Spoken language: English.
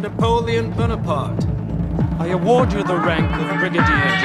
Napoleon Bonaparte. I award you the rank of Brigadier